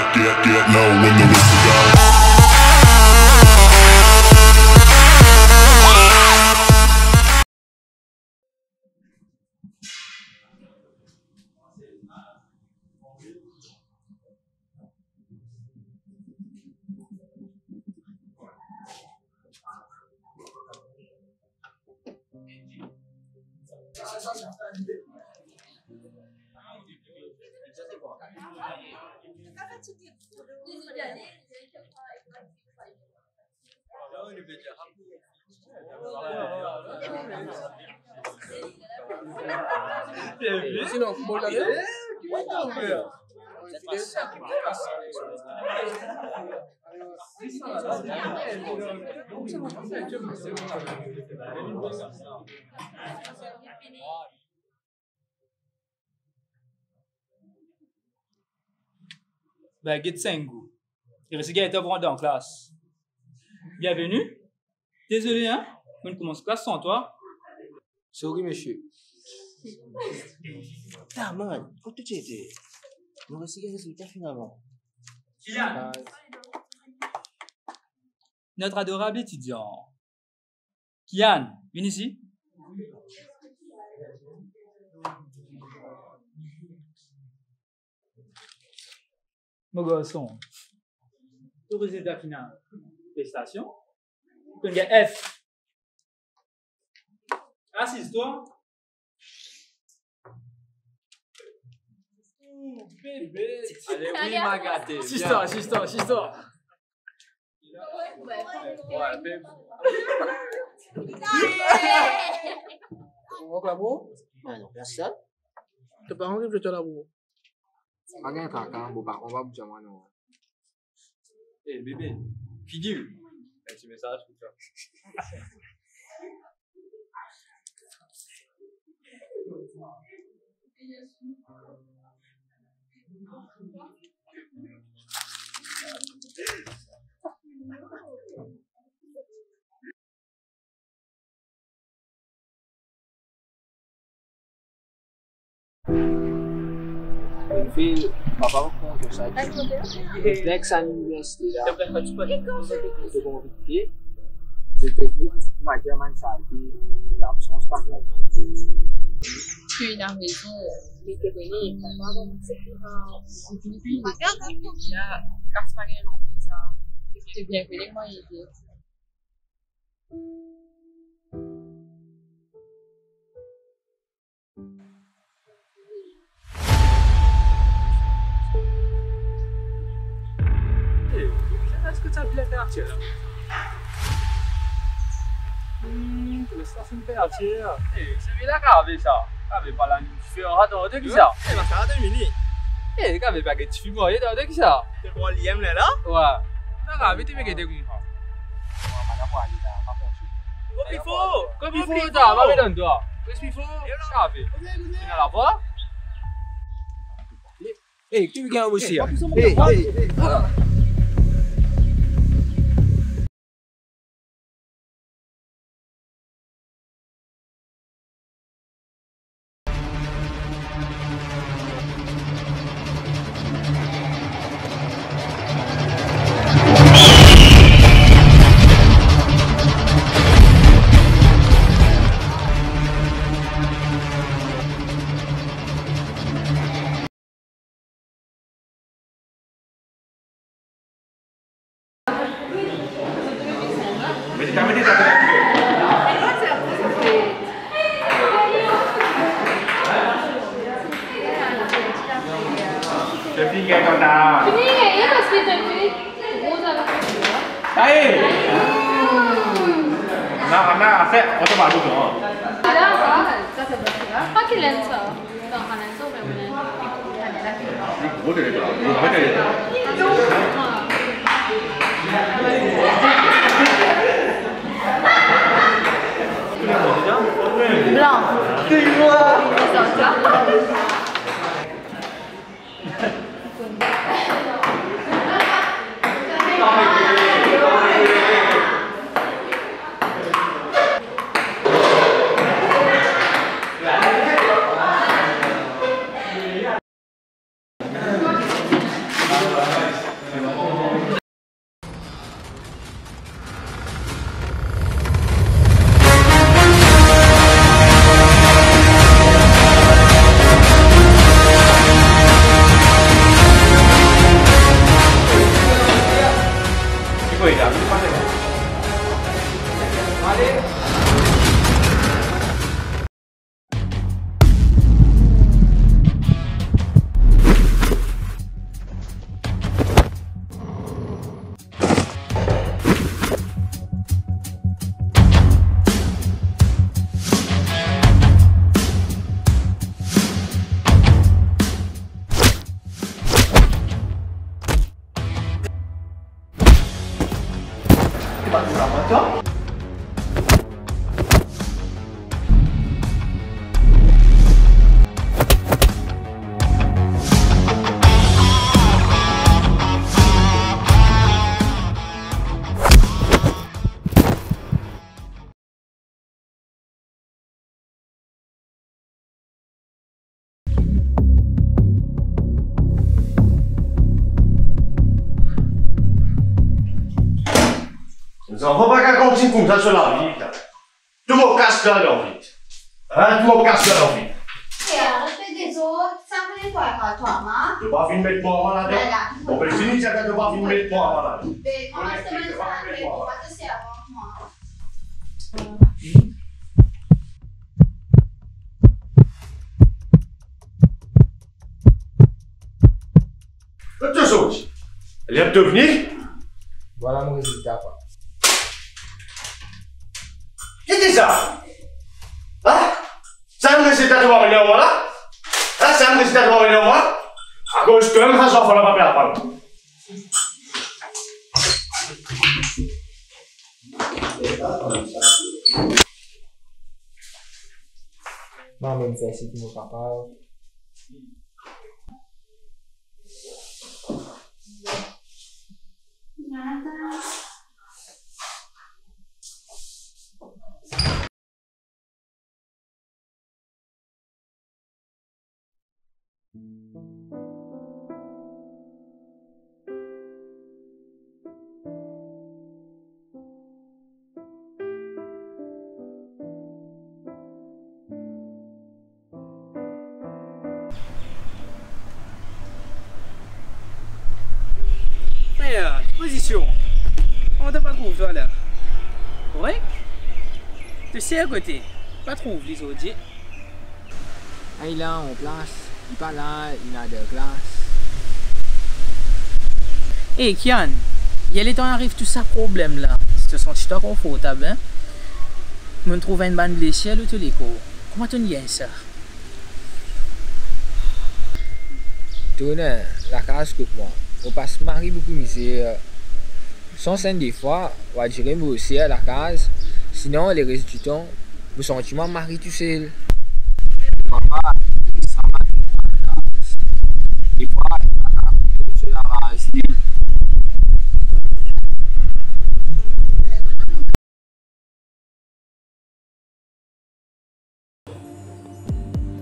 get, get, get low when the whistle goes. Sinon, là Ben, Gitsengu. Il était en classe. Bienvenue. Désolé, hein? On commence classe sans toi. Sorry, monsieur. Ah man, kau tu cik je. Mau kasi kan resultat finalement. Kylian. Notre adorable étudiant. Kian, viens ici. Mon garçon. Le résultat final. Félicitations. F. Assise-toi. Bébé. Allez, oui, m'a gâté. Assise-toi, assise-toi, assise-toi. Ouais, bébé. On va pas bon Ah non. T'as pas de te la boue Makan tak kan, bukan orang macam mana. Eh bébé, figure. Un petit message fille, acabava com o teu site. Reflex anime besteira. Eu vou ver macam sari dalam semua sepakat Cuidar mesmo de ter bonito, agora não sei que não. Já, Casparino, que teve a ver com a ce que tu as pu actuellement Hum, tu laisses une pertière. Eh, c'est bien la cave, ça. Cave pas la nuit, tu fais un raton de qui ça Eh, ma cave de mini. Eh, cave pas que tu fais moi, de qui ça Tu vois l'IM là là Ouais. La cave, eh, eh, tu veux que tu aies comme ça. Kau pifu, kau pifu dah, apa benda tu? Kau pifu, cave. Eh, tu bikin apa sih? Eh, eh, eh. tinggal kau dah. Sini ya pas kita sini. Mozalah. Hai. Hmm. Nak mana? Kau tak baru ke? Ada apa? Ya. Pakai lensa. Blanc. Blanc. Thank. envoie pas qu'un cantine comme ça sur la ville, là. Tu me casses là, leur. Hein, tu me casses là, leur vie. Hein, tu vas finir mettre moi malade. On peut finir ça tu vas finir mettre moi malade. Tu sautes. Elle est devenue Voilà mon résultat. Quoi. Qu'est-ce que c'est ça Hein C'est un résultat de voir venir moi là Hein, c'est un résultat de voir venir moi À cause que même quand j'en fais la papier à part. Maman me fait c'est mon papa. Frère, On t'a pas trouvé toi là. Ouais Tu sais à côté. Pas trouvé les autres. Ah, il est là en place. Il pas là, il a de classe. Hé Kian, il y a les temps arrive tout ça problème là. Si tu te sens pas confortable, hein? Me trouver une bande de ciel ou tout les cours. Comment tu y ça? Tourne la case que moi. On passe Marie beaucoup misère. Sans scène des fois, on va dire moi aussi à la case. Sinon, les restes du temps, vous sentiment Marie tout seul.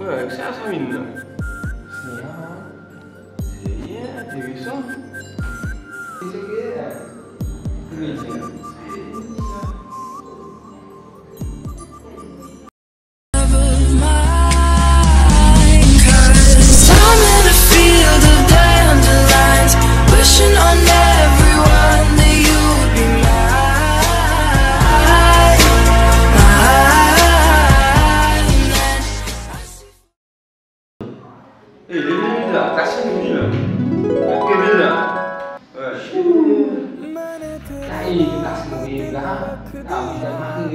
Ouais, c'est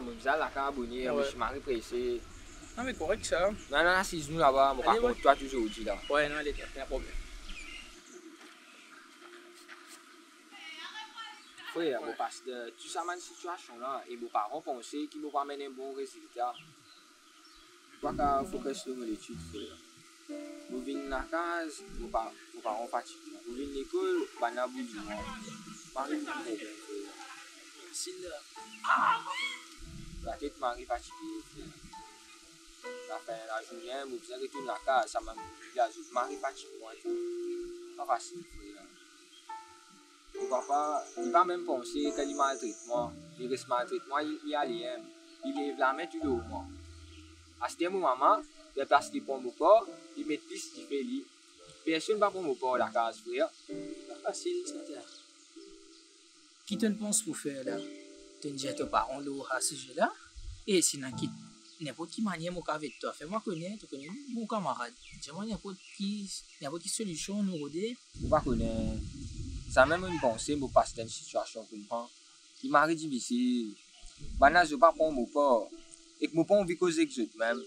Mon la Ouais. je suis Marie pressé. Non mais correct ça. Non, non, si nous là-bas, Allez, raconte toi toujours aujourd'hui là. Ouais, non, est pas de problème. Frère, bon, parce que tout ça, une situation là, et vos parents pensaient qu'ils vont pas amener un bon résultat. Pas qu'à focus sur l'étude, frère. Vous venez dans la case, vos pa- vos parents fatigués. Vous venez de l'école, bah, n'a bout du. Marie, vous problème, frère. La tête Marie fatiguée, frère. La fin de la journée, vous vous retourner dans la case, ça m'a mis la journée. Marie fatiguée, moi, tout. Pas facile, frère. papa, il va même penser qu'il maltraite moi. Il reste maltraite moi, il, il a rien. Il lève la main tout de moi. À ce moment, il place qui prend mon corps, il met piste qui fait lui. Personne ne va prendre mon corps la case, frère. Facile, ça t'est. Qui te pense pour faire là? Tu dis à tes parents là à ce sujet-là Et sinon, qui n'importe qui manière mon cas avec toi. Fais-moi connaître, tu connais mon camarade. Dis-moi n'importe qui, n'importe qui solution nous aider. Je ne connais Ça même une pensée pour passer dans une situation comme ça. Il m'a difficile. Maintenant, je ne vais pas prendre mon corps. Et que mon pas envie de causer avec eux même.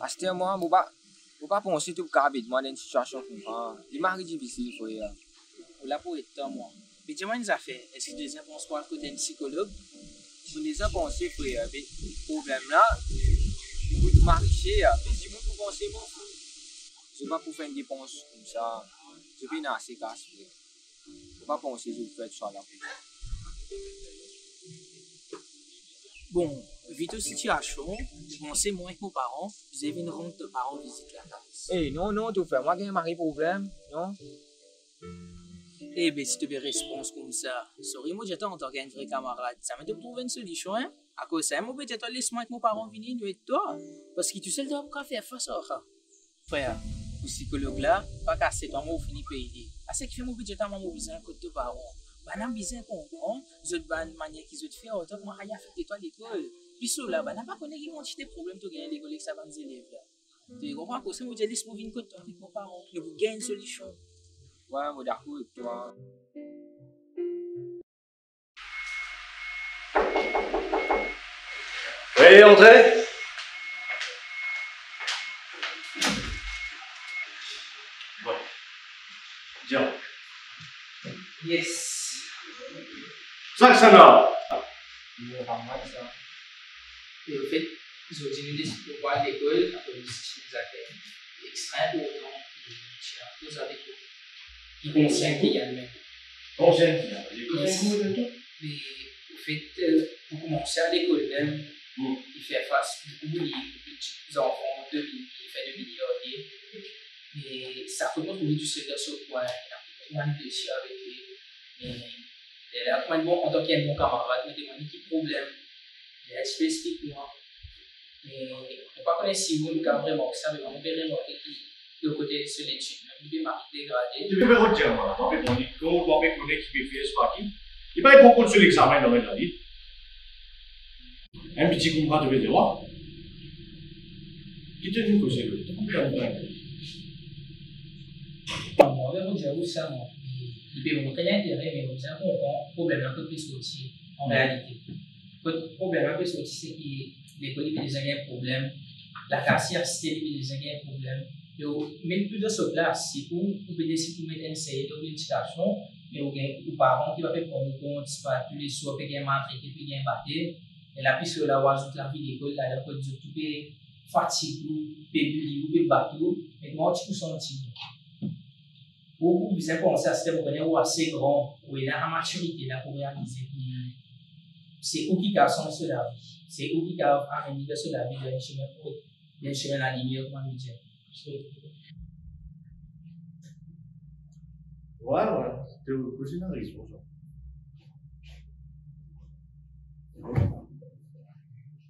À ce moment, je ne vais pas penser tout le cas avec moi dans une situation comme ça. Il m'a pour. Mais dis-moi une affaire. Est-ce que tu as pensé quoi côté d'un psychologue? Je les ai pensé, frère. Mais le problème là, vous tout m'arricher. Mais si vous pensez, frère, je ne vais pas pour faire une dépense comme ça. Je vais pas assez casse. Je ne vais pas penser que je vais faire ça. Bon, vu ta situation, bon, c'est moi avec mes parents, vous avez une rendre tes parents visiter la case. Eh, non, non, tout fait. Moi, j'ai un problème. Non? Eh bien, si tu une réponse comme ça, sorry, moi, j'étais en tant qu'un vrai camarade. Ça m'a de trouver une solution, hein? À cause de ça, moi, peut-être laisse-moi avec mes parents venir, nous et toi. Parce que tu sais, tu dois faire face à ça. Frère, le psychologue là, pas casser toi, moi, fini payer. À ce qui fait, moi, peut-être, moi, besoin de tes parents. N'a besoin comprendre, je te bonne manière qu'ils ont fait, autant que moi, rien affecté toi l'école. Puis ça, là, bah, n'a pas connu qui ont des problèmes, tu gagnes l'école avec ça, les élèves là. Tu comprends? Parce que moi, je laisse-moi venir avec mes parents, nous vous gagnez une solution. Ouais, moi, d'accord avec toi. Oui, André Bon. Tiens. Yes. Ça, ça. Il ça. Et au fait, ils ont dit nous pour voir l'école, après nous nous affaires. Extrême important, nous avec eux. Ils conscient qu'il y a le même. Conscient qu'il y a. Il est Yes. conscient de tout. Mais au fait, pour commencer à l'école même, Mm. il fait face beaucoup de petits enfants, de il fait de milliardaires. Mais ça commence trouver du secret sur quoi il y a de dessus avec lui. Mais là, en tant qu'un bon camarade, me demande qui problème. Tu peux expliquer moi. Mais on ne pas connaître si vous, nous avons vraiment ça, mais on peut remarquer le côté il peut marquer dégradé. Tu peux me redire, moi, qui ce parti. Il va être beaucoup sur l'examen dans la vie. Un petit combat de. Qui te dit que c'est le temps? On va vous dire ça, moi. Il peut montrer l'intérêt, mais on problème un peu plus sorti en réalité. Le problème un peu sorti, c'est que déjà un problème, la cassière déjà un problème. Même plus de ce place, c'est pour vous pouvez décider de mais vous avez des parents qui va faire tous les soirs, maltraité, puis il y a battu. Et là, puisque on ajoute la vie d'école, tout peut fatiguer, peut bully, peut battre, mais moi, tu peux sentir beaucoup important, c'est de ou assez grand, où il a la là pour réaliser. C'est où qui a son sur la vie. C'est où qui amené de sur la vie chemin pour chemin aligné, comment dire. Ouais, ouais. Tu es posé une raison pour ça.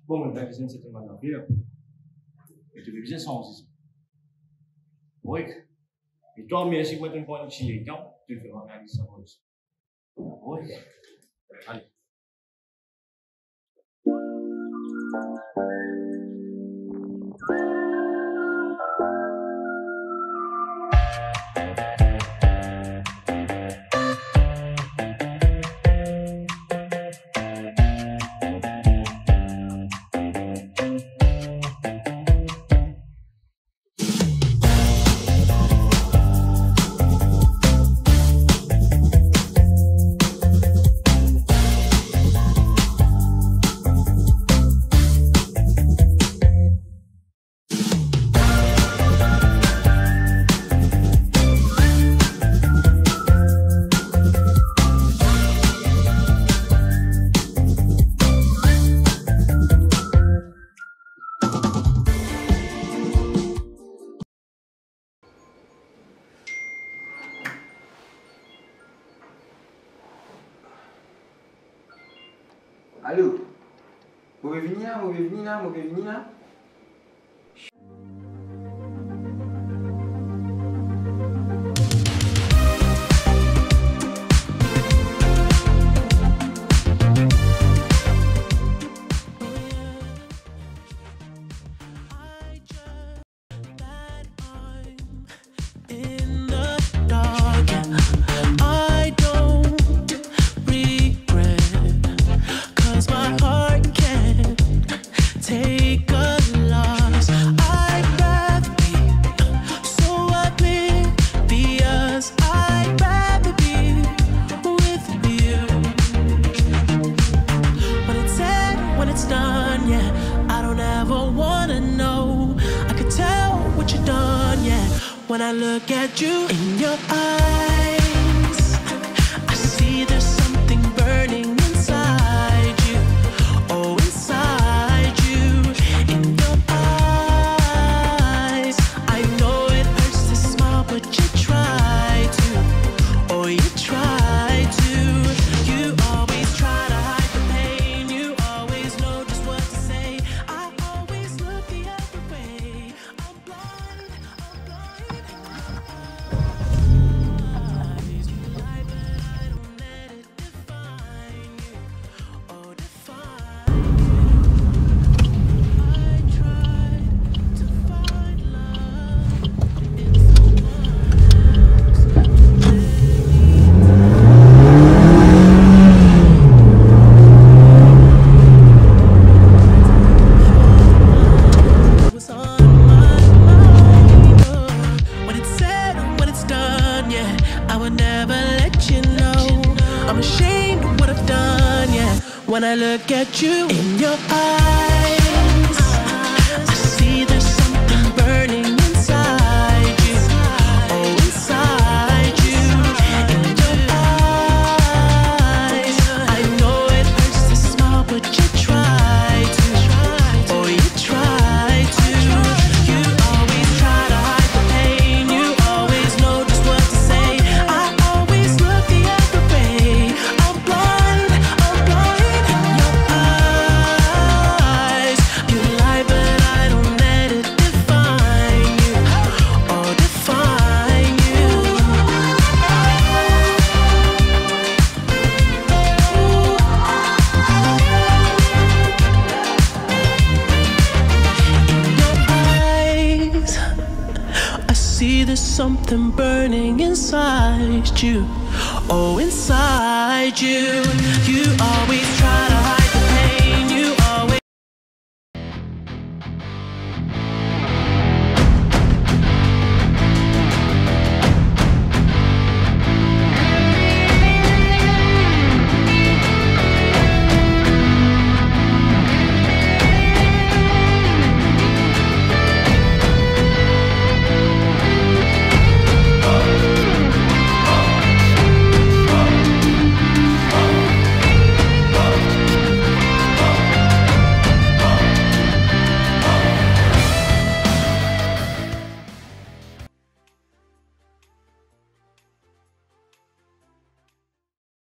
Bon, maintenant que c'est une certaine manière, et tu veux bien sans ça. Oui. Et toi, merci pour ton point de vue, tu le feras réaliser ça aussi. Oui. Allez. Mubivini là, Mubivini là, Mubivini là. I look at you in your eyes. when I look at you in your eyes. something burning inside you. Oh, inside you.